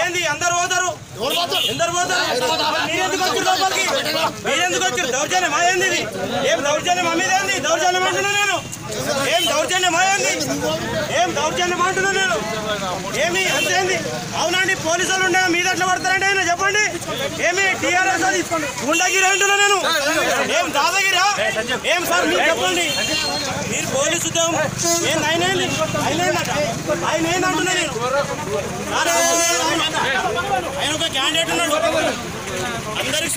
ఏంది, అందరు పోతారు ఎందరు పోతారు మరి మీరెందుకు వచ్చారు లోపలికి మీరెందుకు వచ్చారు దౌర్జన్యం మా ఏంది ఏం దౌర్జన్యం మా మీద దౌర్జన్యం అంటున్నా నేను ఏం దౌర్జన్యం మా ఏంది ఏం దౌర్జన్యం అంటున్నా నేను ఏమి అంతేంది అవునండి పోలీసులు ఉండే మీద ఎట్లా పడతారండి ఏమి టీఆర్ఎస్ అది? గుండాగిరి అంటున్నా నేను. ఏం దాదాగిరా? ఏం సార్ మీరు చెప్పండి. మీరు పోలీసు ఉద్యోగం ఏంది ఆయన ఏంది? ఆయన ఏందట? అంటున్నా నేను? ఆయన ఒక క్యాండిడేట్ ఉన్నాడు. అందరికి